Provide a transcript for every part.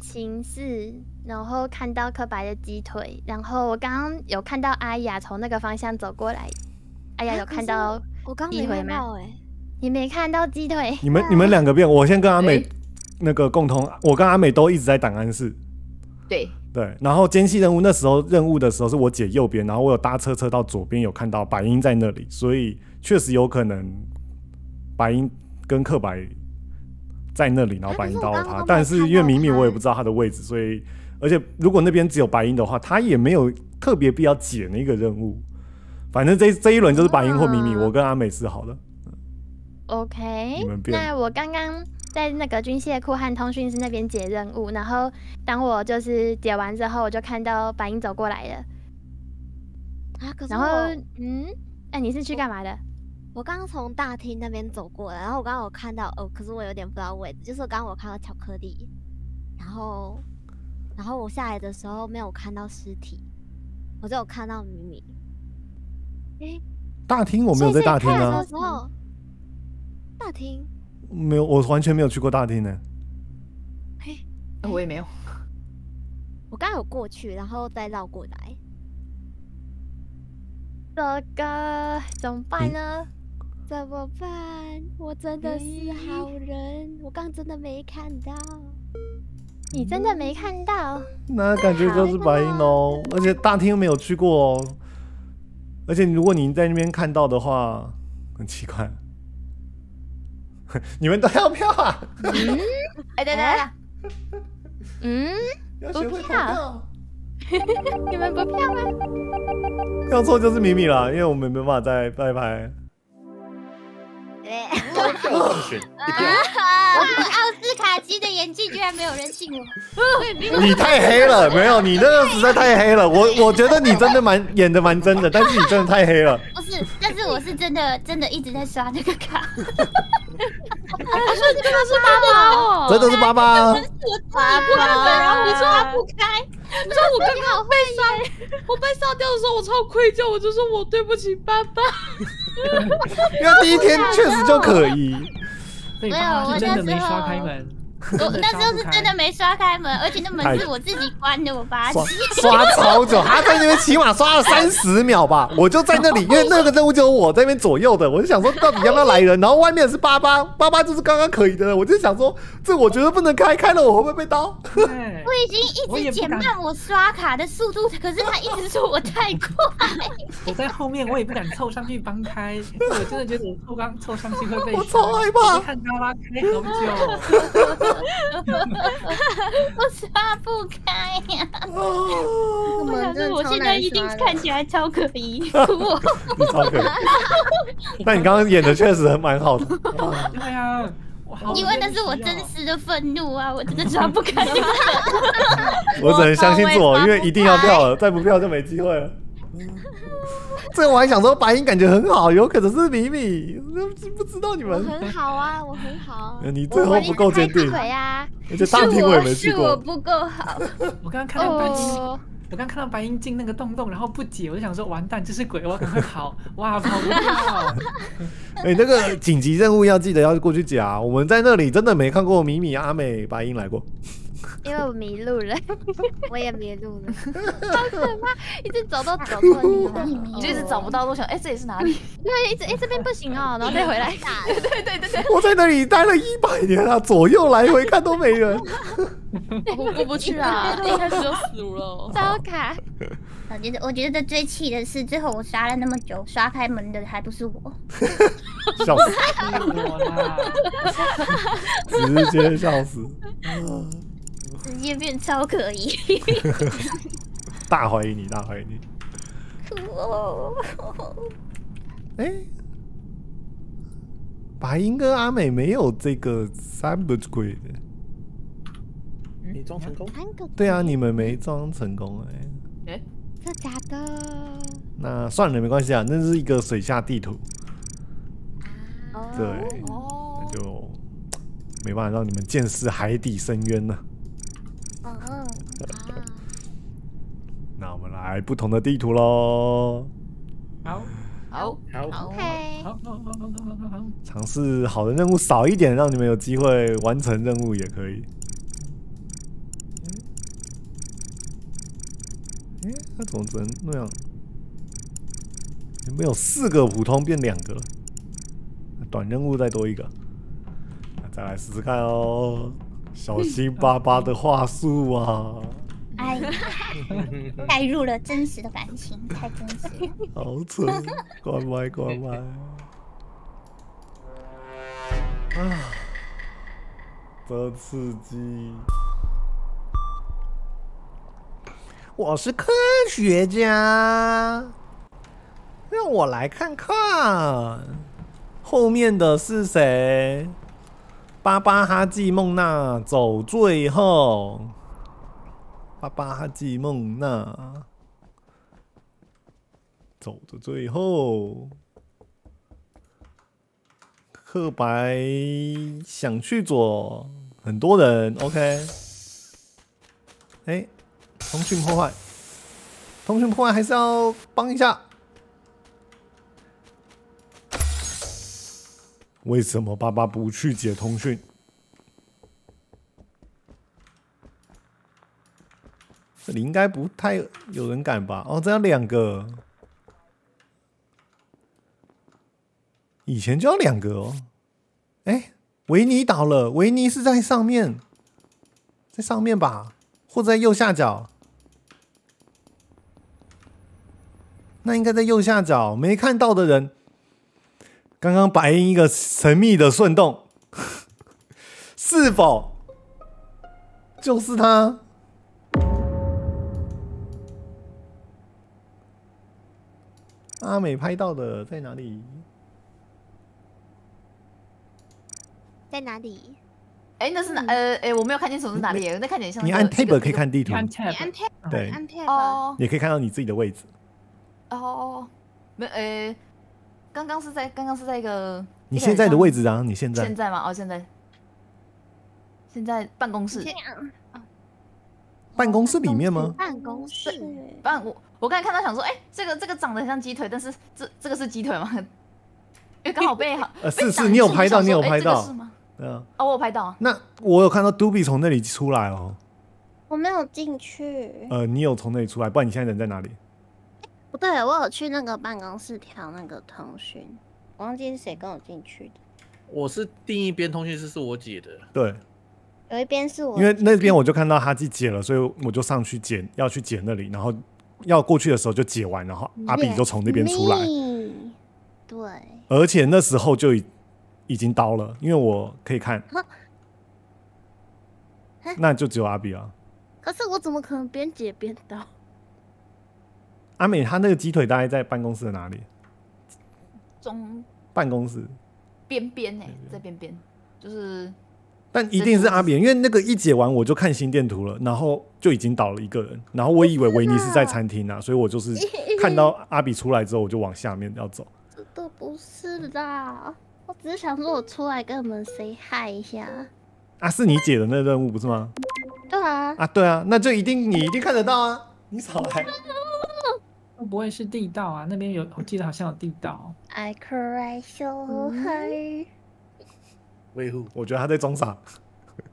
寝室，然后看到克白的鸡腿，然后我刚刚有看到阿雅从那个方向走过来。阿雅有看到我刚没看到哎，你没看到鸡腿？你们你们两个变，我先跟阿美那个共同，我跟阿美都一直在档案室。对对，然后间隙任务那时候任务的时候是我姐右边，然后我有搭车车到左边有看到白鹰在那里，所以确实有可能白鹰跟克白。在那里，然后白银刀了他，但是因为米米我也不知道他的位置，所以而且如果那边只有白银的话，他也没有特别必要解那个任务。反正这这一轮就是白银或米米，我跟阿美是好的。OK，那我刚刚在那个军械库和通讯室那边解任务，然后当我就是解完之后，我就看到白银走过来了。啊，可是然后嗯，哎，你是去干嘛的？我刚刚从大厅那边走过来，然后我刚刚有看到哦，可是我有点不知道位置，就是刚刚我看到巧克力，然后，然后我下来的时候没有看到尸体，我就有看到米米。诶，大厅我没有在大厅啊。时候，大厅没有，我完全没有去过大厅呢。嘿，我也没有。我刚有过去，然后再绕过来。这个怎么办呢？怎么办？我真的是好人，我刚真的没看到。你真的没看到？那感觉就是白银哦，而且大厅又没有去过哦。而且如果你在那边看到的话，很奇怪。你们都要票啊？嗯？哎，等等。嗯？不票。你们不票吗？票错就是米米了，因为我们没办法再拜拜。我选一票。奥斯卡级的演技，居然没有人信我。你太黑了，没有你那个实在太黑了。我 我觉得你真的蛮演的蛮真的，但是你真的太黑了。不是，但是我是真的真的一直在刷那个卡。他说真的是爸爸哦，真的是爸爸。我刷不开，然后你刷不开。你知道我刚刚被杀，我被杀掉的时候，我超愧疚，我就说我对不起爸爸。因为第一天确实就可以。没有，我真的没刷开门。我 那时候是真的没刷开门，而且那门是我自己关的，我把它。刷超久，他在那边起码刷了三十秒吧。我就在那里，因为那个任务就是我在那边左右的，我就想说到底要不要来人。然后外面是八八，八八就是刚刚可以的，我就想说这我觉得不能开，开了我会不会被刀？我已经一直减慢我刷卡的速度，可是他一直说我太快。我在后面，我也不敢凑上去帮开，我真的觉得我凑刚凑上去会被。我超害怕，看他拉开好久。我刷不开呀！我想说，我现在一定看起来超可疑。我 超可疑。那你刚刚演的确实蛮好的。对啊，因为那是我真实的愤怒啊！我真的刷不开。我只能相信自我，因为一定要票了，再不票就没机会了。这我还想说，白银感觉很好，有可能是米米，不知道你们。很好啊，我很好。你最后不够坚定。而且大厅我也没去过。是我不够好。我刚刚看到白银，我刚看到白银进那个洞洞，然后不解，我就想说，完蛋，这是鬼，我要赶快跑！哇，跑不掉。哎，那个紧急任务要记得要过去解啊，我们在那里真的没看过米米、阿美、白银来过。因为我迷路了，我也迷路了，好可怕！一直走都走错地方，你就一直找不到，路想哎，这里是哪里？对，一直哎这边不行哦，然后再回来。对对对对，我在那里待了一百年了，左右来回看都没人，我过不去啊！一开始就死了，糟卡。我觉得，我觉得最气的是，最后我刷了那么久，刷开门的还不是我，笑死我了，直接笑死。直接变超可疑，大怀疑你，大怀疑你。哎，白银跟阿美没有这个三不鬼的，你装成功？对啊，你们没装成功哎。哎，这假的？那算了，没关系啊，那是一个水下地图。对，那就没办法让你们见识海底深渊了。那来不同的地图喽。好。好好好，尝试好的任务少一点，让你们有机会完成任务也可以。哎、欸，那怎么只能那样？没有四个普通变两个了，短任务再多一个，再来试试看哦。小心巴巴的话术啊！哎，带入了真实的感情，太真实。好蠢，关麦关麦。啊，真刺激！我是科学家，让我来看看后面的是谁。巴巴哈季梦娜走最后，巴巴哈季梦娜走的最后，刻白想去左，很多人。OK，哎，通讯破坏，通讯破坏还是要帮一下。为什么爸爸不去解通讯？这里应该不太有人敢吧？哦，这样两个，以前就要两个哦。哎，维尼倒了，维尼是在上面，在上面吧，或者在右下角？那应该在右下角，没看到的人。刚刚白银一个神秘的顺动，是否就是他？阿美拍到的在哪里？在哪里？哎，那是哪？呃，哎，我没有看清楚是哪里，那看起来像……你按 tab 可以看地图，按 tab，对，按 tab 哦，也可以看到你自己的位置。哦，没，呃。刚刚是在刚刚是在一个你现在的位置啊？你现在现在吗？哦，现在现在办公室办公室里面吗？办公室办我我刚才看到想说，哎，这个这个长得很像鸡腿，但是这这个是鸡腿吗？因为刚好被好呃是是，你有拍到你有拍到是吗？对啊，哦我有拍到啊。那我有看到杜比从那里出来哦。我没有进去。呃，你有从那里出来？不然你现在人在哪里？不对，我有去那个办公室调那个通讯，忘记是谁跟我进去的。我是另一边通讯室是我姐的，对，有一边是我，因为那边我就看到哈基解了，所以我就上去解，要去解那里，然后要过去的时候就解完，然后阿比就从那边出来，对，而且那时候就已已经刀了，因为我可以看，那就只有阿比啊。可是我怎么可能边解边刀？阿美，他那个鸡腿大概在办公室的哪里？中办公室边边呢，在边边，就是。但一定是阿比，因为那个一解完我就看心电图了，然后就已经倒了一个人，然后我以为维尼是在餐厅啊，所以我就是看到阿比出来之后，我就往下面要走。这都不是啦，我只是想说我出来跟你们 say hi 一下。啊，是你解的那任务不是吗？对啊。啊，对啊，那就一定你一定看得到啊，你少来。会不会是地道啊？那边有，我记得好像有地道。I cry so hard。维护，我觉得他在装傻，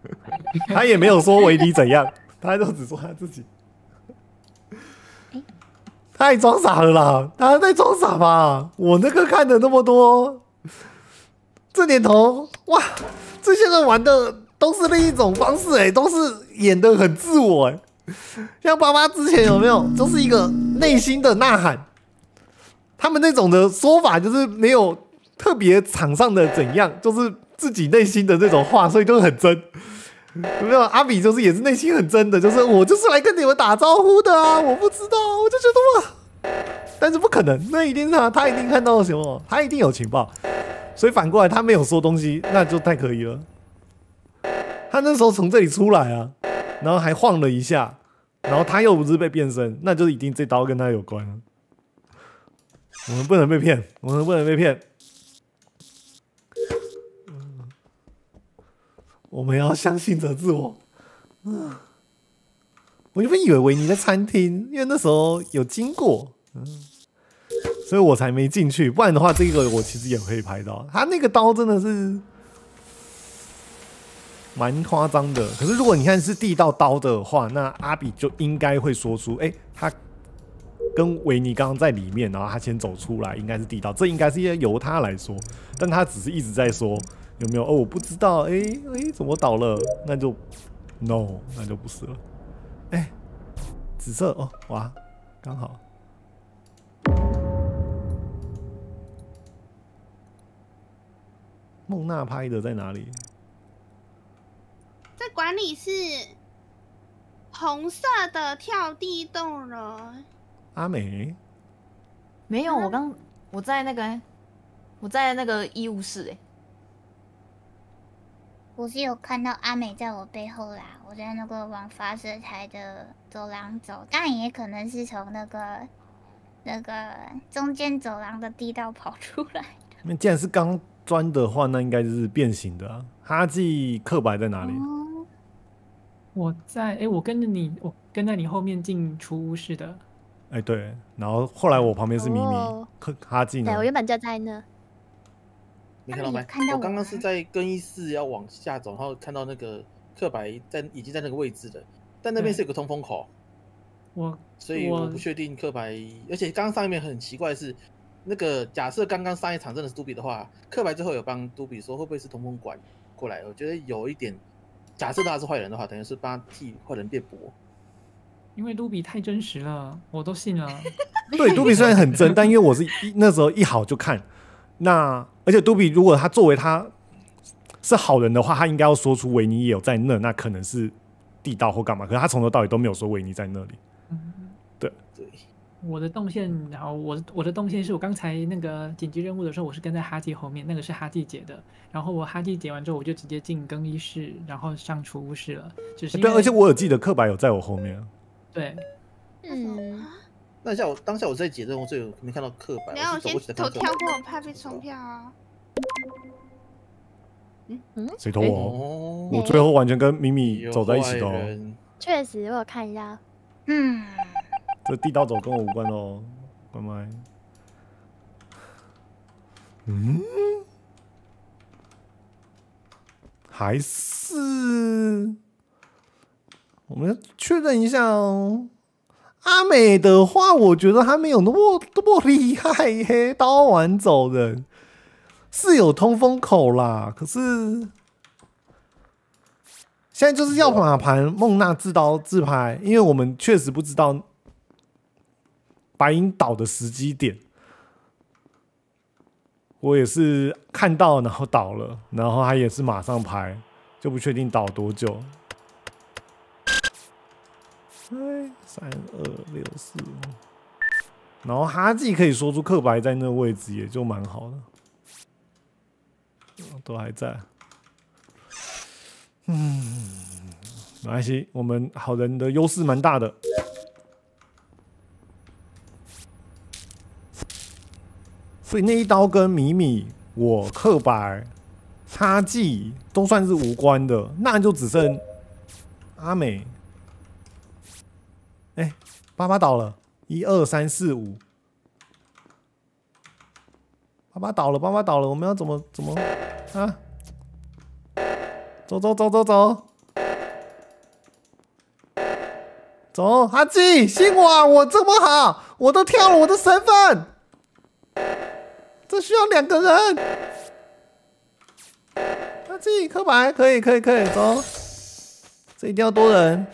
他也没有说维尼怎样，他都只说他自己。太装傻了啦！他在装傻吧？我那个看的那么多，这年头哇，这些人玩的都是另一种方式哎，都是演的很自我哎。像爸爸之前有没有，就是一个内心的呐喊。他们那种的说法就是没有特别场上的怎样，就是自己内心的那种话，所以就很真。有没有阿比就是也是内心很真的，就是我就是来跟你们打招呼的啊！我不知道，我就觉得哇，但是不可能，那一定是他，他一定看到了什么，他一定有情报。所以反过来他没有说东西，那就太可疑了。他那时候从这里出来啊，然后还晃了一下。然后他又不是被变身，那就一定这刀跟他有关了。我们不能被骗，我们不能被骗。我们要相信着自我。嗯，我原本以为维尼在餐厅，因为那时候有经过，所以我才没进去。不然的话，这个我其实也可以拍到。他那个刀真的是。蛮夸张的，可是如果你看是地道刀的话，那阿比就应该会说出，哎，他跟维尼刚刚在里面，然后他先走出来，应该是地道，这应该是由他来说，但他只是一直在说有没有哦，我不知道，哎哎，怎么倒了？那就 no，那就不是了。哎，紫色哦，哇，刚好。孟娜拍的在哪里？在管理室，红色的跳地洞人。阿美，没有，我刚我在那个我在那个医务室哎，我是有看到阿美在我背后啦，我在那个往发射台的走廊走，但也可能是从那个那个中间走廊的地道跑出来。那既然是刚。砖的话，那应该就是变形的啊。哈记刻白在哪里？我在，哎，我跟着你，我跟在你后面进储物室的。哎，对。然后后来我旁边是咪咪，克哈记。对，我原本就在那。你看到没？我刚刚是在更衣室要往下走，然后看到那个刻白在已经在那个位置了，但那边是有个通风口。我，所以我不确定刻白，而且刚刚上一面很奇怪的是。那个假设刚刚上一场真的是杜比的话，克白最后有帮杜比说会不会是通风管过来？我觉得有一点，假设他是坏人的话，等于是帮替坏人辩驳。因为杜比太真实了，我都信了。对，杜比虽然很真，但因为我是一那时候一好就看，那而且杜比如果他作为他是好人的话，他应该要说出维尼也有在那，那可能是地道或干嘛，可是他从头到尾都没有说维尼在那里。嗯，对我的动线，然后我我的动线是我刚才那个紧急任务的时候，我是跟在哈记后面，那个是哈记解的。然后我哈记解完之后，我就直接进更衣室，然后上储物室了。就是对，而且我有记得刻白有在我后面。对，嗯。那下我当下我在解任务，这有没看到刻板？没有我先投跳过，我怕被冲票啊。嗯嗯。谁投我？我最后完全跟米米走在一起的。确实，我有看一下。嗯。这地道走跟我无关哦，乖乖。嗯，还是我们确认一下哦。阿美的话，我觉得他没有那么那么厉害耶，刀完走人是有通风口啦，可是现在就是要马盘孟娜自刀自拍，因为我们确实不知道。白银倒的时机点，我也是看到，然后倒了，然后他也是马上拍，就不确定倒多久。哎，三二六四，然后他自己可以说出刻白在那个位置，也就蛮好的，都还在。嗯，没关系，我们好人的优势蛮大的。所以那一刀跟米米、我刻白、差记都算是无关的，那就只剩阿美。哎，爸爸倒了，一二三四五，爸爸倒了，爸爸倒了，我们要怎么怎么啊？走走走走走，走，阿基，信我，我这么好，我都跳了我的身份。这需要两个人，他自己刻白，可以，可以，可以，走。这一定要多人，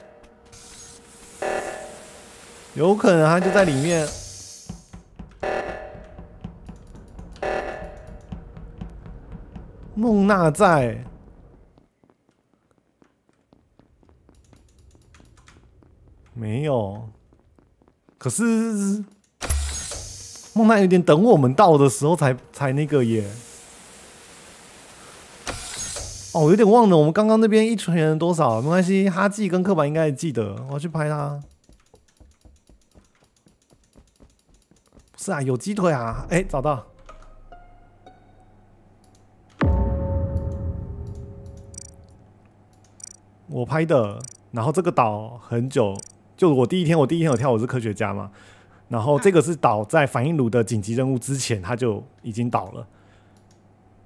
有可能他就在里面。孟娜在，没有，可是。梦娜有点等我们到的时候才才那个耶。哦，我有点忘了，我们刚刚那边一群人多少？没关系，哈记跟刻板应该记得，我要去拍他。是啊，有鸡腿啊！哎，找到。我拍的，然后这个岛很久，就我第一天，我第一天有跳，我是科学家嘛。然后这个是岛在反应炉的紧急任务之前，它就已经倒了。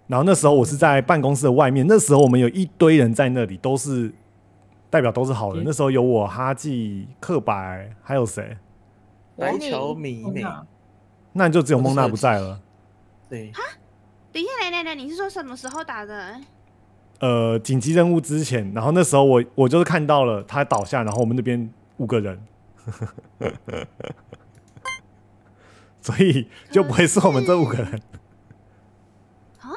然后那时候我是在办公室的外面，那时候我们有一堆人在那里，都是代表都是好人。那时候有我哈记、克白，还有谁？白桥米美，那你就只有孟娜不在了。对。哈？等一下，来来来，你是说什么时候打的？呃，紧急任务之前，然后那时候我我就是看到了他倒下，然后我们那边五个人，所以就不会是我们这五个人。啊？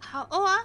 好哦啊！